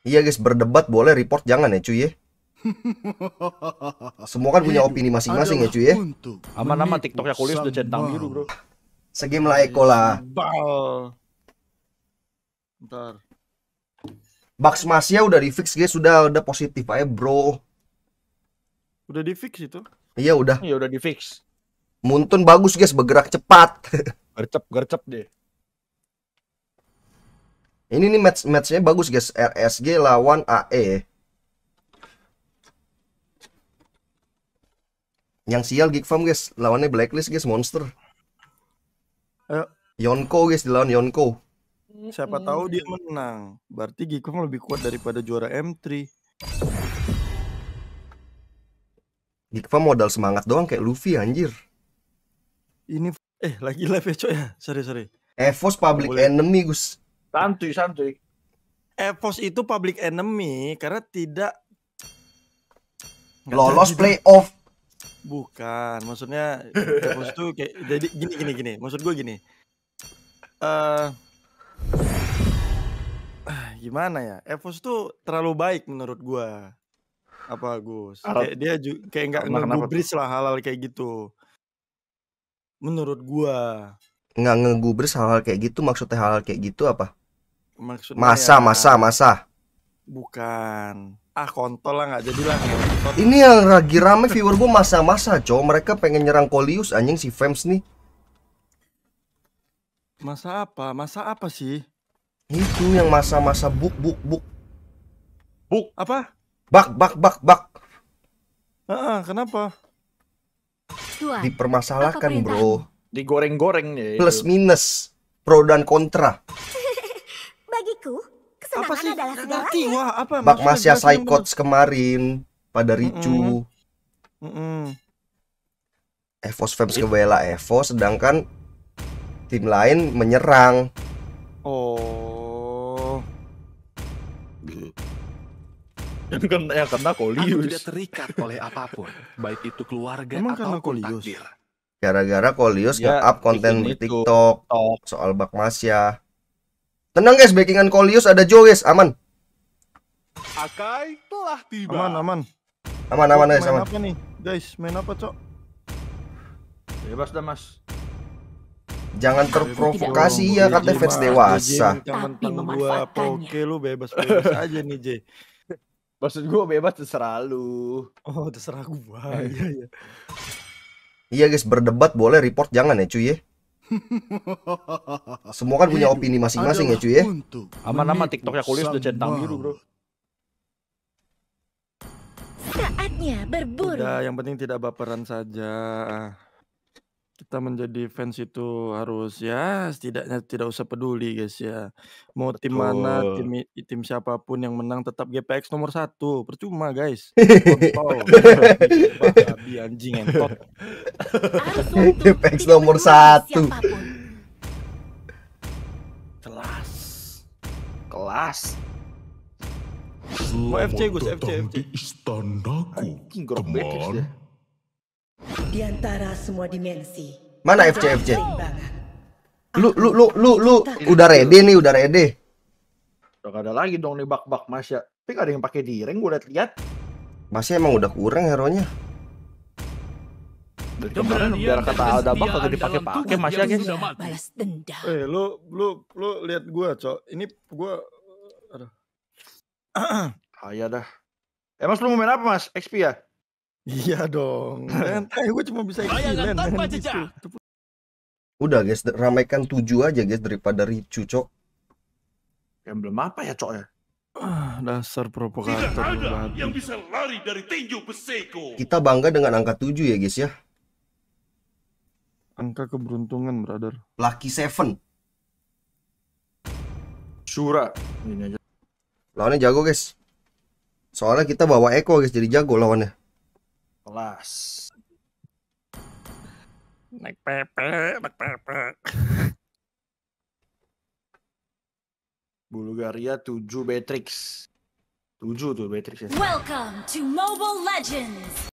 Iya guys, berdebat boleh, report jangan ya cuy ya. Semua kan punya opini masing-masing ya cuy ya. Aman-aman TikToknya kulis udah centang biru bro. Segame lah Eko lah. Bal. Ntar. Bugs Masya udah di fix guys, sudah udah positif aja bro. Udah di fix itu. Iya udah. Iya udah di fix. Muntun bagus guys, bergerak cepat. Gercep gercep deh. Ini nih match matchnya bagus guys, RSG lawan AE. Yang sial Geek Farm guys, lawannya Blacklist guys, monster. Ayo. Yonko guys, dilawan Yonko. Siapa tahu dia menang. Berarti Gikom lebih kuat daripada juara M3. Geek Farm modal semangat doang kayak Luffy anjir. Ini eh lagi live ya coy ya. Sorry sorry. Evos Public Boleh. Enemy gus. Santuy santuy. EVOS itu public enemy karena tidak Lolos playoff. Bukan, maksudnya EVOS tuh kayak jadi gini gini gini. Maksud gue gini. Eh ah, gimana ya? EVOS tuh terlalu baik menurut gua. Apa Gus? Kayak dia ju- kayak nggak ngegubris lah hal-hal kayak gitu. Menurut gua. Nggak ngegubris hal-hal kayak gitu, maksudnya hal-hal kayak gitu apa? Maksudnya Masa, ya, masa, masa. Bukan. Ah kontol lah nggak jadilah ngentot. Ini yang lagi rame viewer gue masa-masa cowok Mereka pengen nyerang Kolius anjing si Fems nih Masa apa? Masa apa sih? Itu yang masa-masa buk buk buk Apa? Bak bak bak bak Heeh, kenapa? Tuan, Dipermasalahkan bro Digoreng-goreng ya. Plus minus Pro dan kontra bagiku Apa kesenangan sih? adalah segalanya. ngerti wah apa Bak maksudnya Masya Psychots kemarin Pada Ricu bener. Mm-mm. Evos Fems kebela Evo Sedangkan Tim lain menyerang Oh. Yang kena yang kena Aku tidak Kolius. terikat oleh apa pun, baik itu keluarga Emang Kolius? takdir. Gara-gara Kolius Ya, nge-up konten di. TikTok Tok. Soal Bak Masya Tenang guys, backingan Kolius ada Joe guys, aman Akai telah tiba. Aman, aman. Aman, aman guys, main aman apa nih? Guys, main apa, Cok? Bebas dah mas. Jangan terprovokasi ya J, fans dewasa Tapi gua poke lu bebas-bebas aja nih, J. Maksud gua bebas terserah lu. Oh, terserah gua. Iya, iya. Iya guys, berdebat boleh, report jangan ya cuy ya. Semua kan punya opini masing-masing ya cuy ya. Aman-aman TikToknya kulis udah centang biru bro. Saatnya berburu. Udah, yang penting tidak baperan saja. Kita menjadi fans itu harus ya setidaknya tidak usah peduli guys ya. Mau tim mana, Betul. tim i- tim siapa pun yang menang tetap GPX nomor satu. Percuma guys. Kontol. Babi anjing entot. Tidak nomor peduli satu. siapa pun. Kelas. Kelas. Mau FC Gus, FC, FC. istanaku, Anjing gerok Beatrix dia. Di antara semua dimensi. Mana FC FC? Lu lu lu lu lu udah ready nih, udah ready. Udah gak ada lagi dong nih bak-bak Masya. Tapi gak ada yang pakai direng gua liat-liat. Masih emang udah kurang hero-nya. Dari kemarin biar kata Alda bak kagak dipakai-pakai Masya guys. Balas dendam. Eh, lu lu lu lihat gua, Cok. Ini gua aduh. Ah ya dah. Eh mas lu mau main apa mas? XP ya? Iya dong. Kan eh gua cuma bisa Bayangan tanpa men, jejak. gitu. Udah guys, ramaikan 7 aja guys daripada Ricu, Cok. Emblem apa ya cok ya? Ah, dasar Tidak provokator lu, ada yang bisa lari dari tinju beseko. Kita bangga dengan angka 7 ya guys ya. Angka keberuntungan, brother. Lucky 7. Sura. Ini aja. Lawannya jago guys. Soalnya kita bawa Eko guys, jadi jago lawannya. Kelas. Naik pepe, naik pepe. Bulgaria 7 Beatrix. 7 tuh Beatrix ya. Welcome to Mobile Legends.